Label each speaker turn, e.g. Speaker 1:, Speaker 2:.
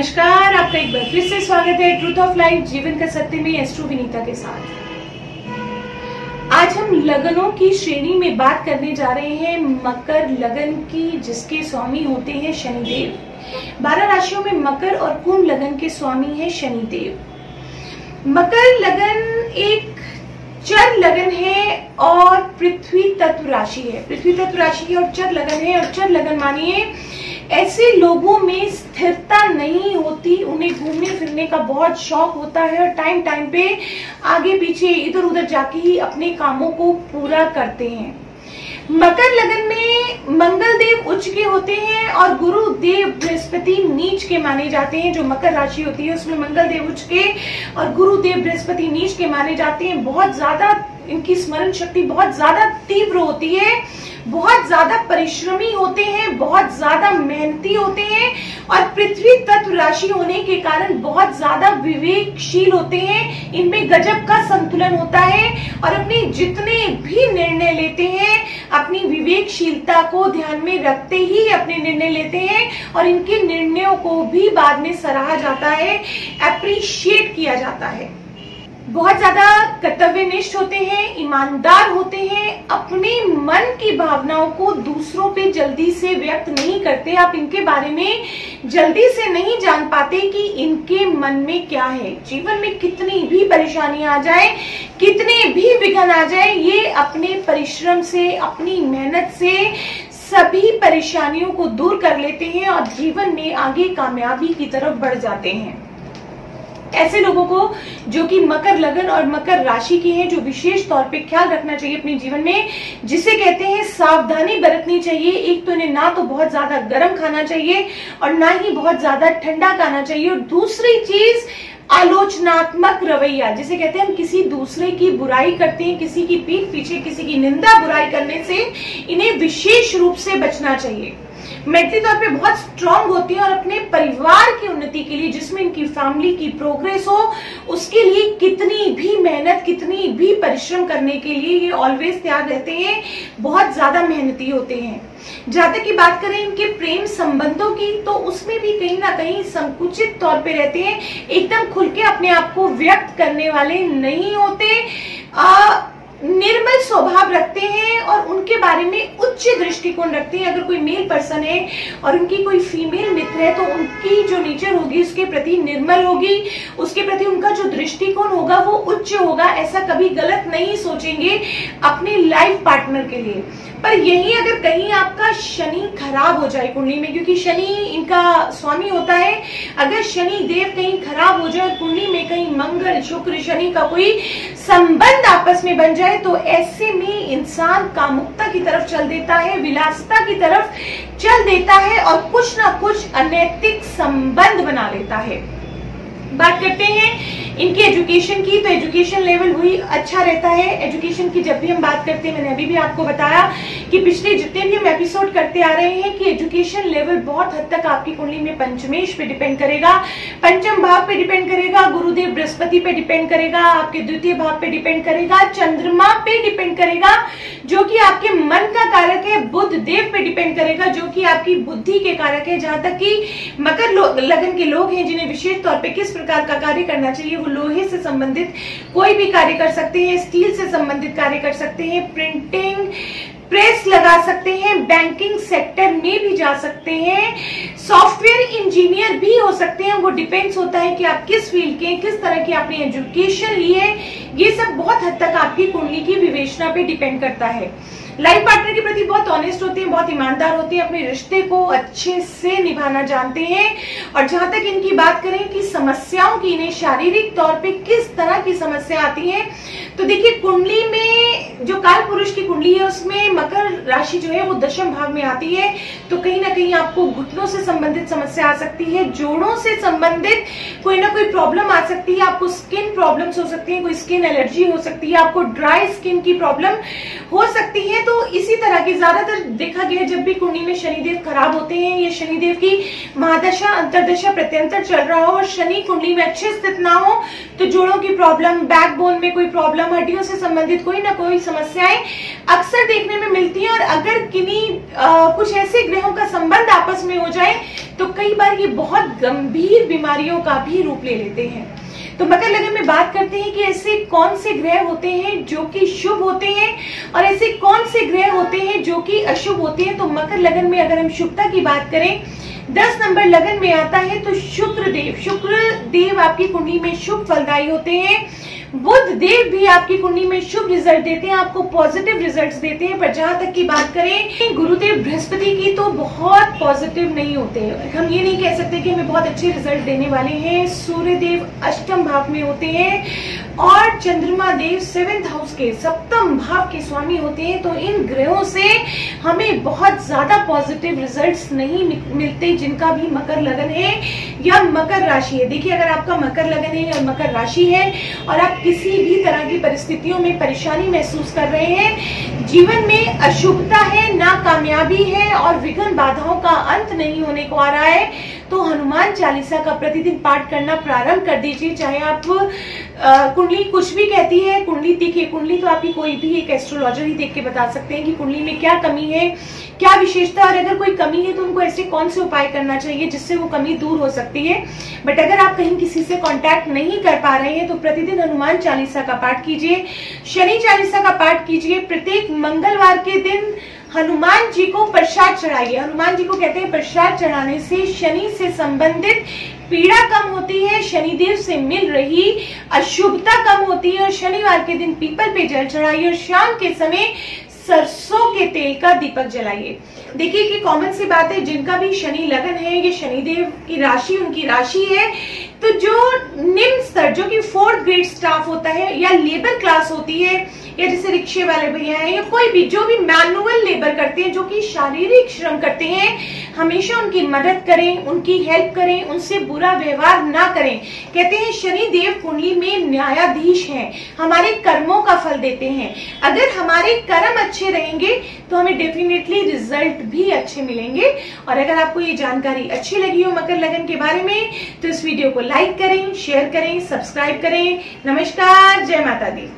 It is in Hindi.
Speaker 1: नमस्कार, आपका एक बार फिर से स्वागत है ट्रूथ ऑफ़ लाइफ जीवन का सत्य में एस्ट्रो विनीता के साथ। आज हम लगनों की श्रेणी में बात करने जा रहे हैं, मकर लगन की, जिसके स्वामी होते हैं शनिदेव। बारह राशियों में मकर और कुंभ लगन के स्वामी है शनिदेव। मकर लगन एक चर लगन है और पृथ्वी तत्व राशि है। पृथ्वी तत्व राशि है और चर लगन है और चर लगन मानिए ऐसे लोगों में स्थिरता नहीं होती, उन्हें घूमने फिरने का बहुत शौक होता है और टाइम टाइम पे आगे पीछे इधर उधर जाके ही अपने कामों को पूरा करते हैं। मकर लगन में मंगल देव उच्च के होते हैं और गुरु देव बृहस्पति नीच के माने जाते हैं, जो मकर राशि होती है, उसमें मंगल देव उच्च के और गुरु देव बृहस्पति नीच के माने जाते हैं। बहुत ज़्यादा इनकी स्मरण शक्ति बहुत ज़्यादा तीव्र होती है, बहुत ज़्यादा परिश्रमी होते हैं, बहुत ज़्यादा मेहनती होते हैं और पृथ्वी तत्व राशि होने के कारण बहुत ज़्यादा विवेकशील होते हैं। इनमें गजब का संतुलन होता है और अपने जितने भी निर्णय लेते हैं अपनी विवेकशीलता को ध्यान में रखते ही अपने निर्णय लेते हैं और इनके निर्णयों को भी बाद में सराहा जाता है अप्रिशिएट किया जाता है। बहुत ज़्यादा कर्तव्यनिष्ठ होते हैं, ईमानदार होते हैं, अपने मन की भावनाओं को दूसरों पे जल्दी से व्यक्त नहीं करते। आप इनके बारे में जल्दी से नहीं जान पाते कि इनके मन में क्या है। जीवन में कितनी भी परेशानी आ जाए कितने भी विघन आ जाए, ये अपने परिश्रम से, अपनी मेहनत से सभी परेशानियों को दूर कर लेते हैं और जीवन में आगे कामयाबी की तरफ़ बढ़ जाते हैं। ऐसे लोगों को जो कि मकर लगन और मकर राशि के हैं, जो विशेष तौर पे ख्याल रखना चाहिए अपने जीवन में, जिसे कहते हैं सावधानी बरतनी चाहिए। एक तो इन्हें ना तो बहुत ज़्यादा गर्म खाना चाहिए और ना ही बहुत ज़्यादा ठंडा खाना चाहिए। और दूसरी चीज़ आलोचनात्मक रवैया, जिसे कहते हैं हम किसी दूसरे की बुराई करते हैं, किसी की पीठ पीछे, किसी की निंदा बुराई करने से इन्हें विशेष रूप से बचना चाहिए। मेंटली तौर पे बहुत स्ट्रांग होती है और अपने परिवार की उन्नति के लिए, जिसमें इनकी फैमिली की प्रोग्रेस हो, उसके लिए कितनी मेहनत कितनी भी परिश्रम करने के लिए ये ऑलवेज तैयार रहते हैं बहुत ज़्यादा मेहनती होते हैं। जहाँ तक की बात करें इनके प्रेम संबंधों की तो उसमें भी कहीं ना कहीं संकुचित तौर पे रहते हैं। एकदम खुल के अपने आप को व्यक्त करने वाले नहीं होते। आ, निर्मल स्वभाव रखते हैं और उनके बारे में उच्च दृष्टिकोण रखते हैं। अगर कोई मेल पर्सन है और उनकी कोई फीमेल मित्र है तो उनकी जो नेचर होगी, उसके प्रति निर्मल होगी, उसके प्रति उनका जो दृष्टिकोण होगा, वो उच्च होगा। ऐसा कभी गलत नहीं सोचेंगे अपने लाइफ पार्टनर के लिए। पर यही अगर कहीं आपका शनि खराब हो जाए कुंडली में, क्योंकि शनि इनका स्वामी होता है। अगर शनि देव कहीं खराब हो जाए कुंडली में कहीं मंगल, शुक्र, शनि का कोई संबंध आपस में बन जाए तो ऐसे में इंसान कामुकता की तरफ़ चल देता है, विलासता की तरफ़ चल देता है और कुछ ना कुछ अनैतिक संबंध बना लेता है। बात करते हैं इनकी एजुकेशन की तो एजुकेशन लेवल वही अच्छा रहता है। एजुकेशन की जब भी हम बात करते हैं, मैंने अभी भी आपको बताया कि पिछले जितने भी हम एपिसोड करते आ रहे हैं कि एजुकेशन लेवल बहुत हद तक आपकी कुंडली में पंचमेश पे डिपेंड करेगा। पंचम भाव पे डिपेंड करेगा, गुरुदेव बृहस्पति पे डिपेंड करेगा, आपके द्वितीय भाव पे डिपेंड करेगा, चंद्रमा पे डिपेंड करेगा, जो कि आपके मन का कारक है, बुद्ध देव पे डिपेंड करेगा, जो कि आपकी बुद्धि के कारक है। जहाँ तक कि मकर लगन के लोग हैं, जिन्हें विशेष तौर पर किस प्रकार का कार्य करना चाहिए, वो लोहे से संबंधित कोई भी कार्य कर सकते हैं, स्टील से संबंधित कार्य कर सकते हैं, प्रिंटिंग, प्रेस लगा सकते हैं, बैंकिंग सेक्टर में भी जा सकते हैं, सॉफ्टवेयर इंजीनियर भी हो सकते हैं। वो डिपेंड्स होता है कि आप किस फ़ील्ड के किस तरह की आपने एजुकेशन ली है। ये सब बहुत हद तक आपकी कुंडली की विवेचना पे डिपेंड करता है। लाइफ पार्टनर के प्रति बहुत ऑनेस्ट होते हैं, बहुत ईमानदार होते हैं, अपने रिश्ते को अच्छे से निभाना जानते हैं। और जहाँ तक इनकी बात करें कि समस्याओं की, इन्हें शारीरिक तौर पे किस तरह की समस्या आती है तो देखिए कुंडली में, जो काल पुरुष की कुंडली है, उसमें मकर राशि जो है, वो दशम भाव में आती है। तो कहीं ना कहीं आपको घुटनों से संबंधित समस्या आ सकती है, जोड़ों से संबंधित कोई ना कोई प्रॉब्लम आ सकती है। आपको स्किन प्रॉब्लम्स हो सकती है, कोई स्किन एलर्जी हो सकती है, आपको ड्राई स्किन की प्रॉब्लम हो सकती है। तो इसी तरह की ज़्यादातर देखा गया जब भी कुंडली में शनिदेव खराब होते हैं, या शनिदेव की महादशा, अंतरदशा प्रत्यंतर चल रहा हो, और शनि कुंडली में अच्छे स्थित ना हो तो जोड़ों की प्रॉब्लम बैकबोन में कोई प्रॉब्लम हड्डियों से संबंधित कोई ना कोई समस्याएँ अक्सर देखने में मिलती है, और अगर किन्हीं कुछ ऐसे ग्रहों का संबंध आपस में हो जाए तो कई बार ये बहुत गंभीर बीमारियों का भी रूप ले लेते हैं। तो मकर लगन में बात करते हैं कि ऐसे कौन से ग्रह होते हैं जो कि शुभ होते हैं और ऐसे कौन से ग्रह होते हैं जो कि अशुभ होते हैं? तो मकर लगन में अगर हम शुभता की बात करें, दस नंबर लगन में आता है तो शुक्र देव शुक्र देव आपकी कुंडली में शुभ फलदायी होते हैं। बुद्ध देव भी आपकी कुंडली में शुभ रिज़ल्ट देते हैं, आपको पॉजिटिव रिजल्ट्स देते हैं, पर जहाँ तक की बात करें, गुरुदेव बृहस्पति की तो बहुत पॉजिटिव नहीं होते हम ये नहीं कह सकते कि हमें बहुत अच्छे रिज़ल्ट देने वाले हैं। सूर्य देव अष्टम भाव में होते हैं। और चंद्रमा देव सेवेंथ हाउस के सप्तम भाव के स्वामी होते हैं तो इन ग्रहों से हमें बहुत ज़्यादा पॉजिटिव रिजल्ट्स नहीं मिलते जिनका भी मकर लगन है या मकर राशि है। देखिए, अगर आपका मकर लगन है या मकर राशि है और आप किसी भी तरह की परिस्थितियों में परेशानी महसूस कर रहे हैं, जीवन में अशुभता है, नाकामयाबी है और विघ्न बाधाओं का अंत नहीं होने को आ रहा है तो हनुमान चालीसा का प्रतिदिन पाठ करना प्रारंभ कर दीजिए। चाहे आप कुंडली कुछ भी कहती है, कुंडली देखिए कुंडली तो आपकी कोई भी एक एस्ट्रोलॉजर ही देख के बता सकते हैं कि कुंडली में क्या कमी है, क्या विशेषता, और अगर कोई कमी है तो उनको ऐसे कौन से उपाय करना चाहिए जिससे वो कमी दूर हो सकती है। बट अगर आप कहीं किसी से कांटेक्ट नहीं कर पा रहे हैं तो प्रतिदिन हनुमान चालीसा का पाठ कीजिए। शनि चालीसा का पाठ कीजिए। प्रत्येक मंगलवार के दिन हनुमान जी को प्रसाद चढ़ाइए। हनुमान जी को कहते हैं प्रसाद चढ़ाने से शनि से संबंधित पीड़ा कम होती है, शनिदेव से मिल रही अशुभता कम होती है और शनिवार के दिन पीपल पे जल चढ़ाइए और शाम के समय सरसों के तेल का दीपक जलाइए। देखिए कि कॉमन सी बात है जिनका भी शनि लगन है, ये शनिदेव की राशि, उनकी राशि है। तो जो निम्न स्तर, जो कि फोर्थ ग्रेड स्टाफ होता है, या लेबर क्लास होती है, या जैसे रिक्शे वाले भैया हैं, या कोई भी, जो भी मैनुअल लेबर करते हैं, जो कि शारीरिक श्रम करते हैं, हमेशा उनकी मदद करें, उनकी हेल्प करें, उनसे बुरा व्यवहार ना करें। कहते हैं शनि देव कुंडली में न्यायाधीश हैं, हमारे कर्मों का फल देते हैं। अगर हमारे कर्म अच्छे रहेंगे तो हमें डेफिनेटली रिज़ल्ट भी अच्छे मिलेंगे। और अगर आपको ये जानकारी अच्छी लगी हो मकर लगन के बारे में तो इस वीडियो को लाइक करें, शेयर करें, सब्सक्राइब करें। नमस्कार, जय माता दी।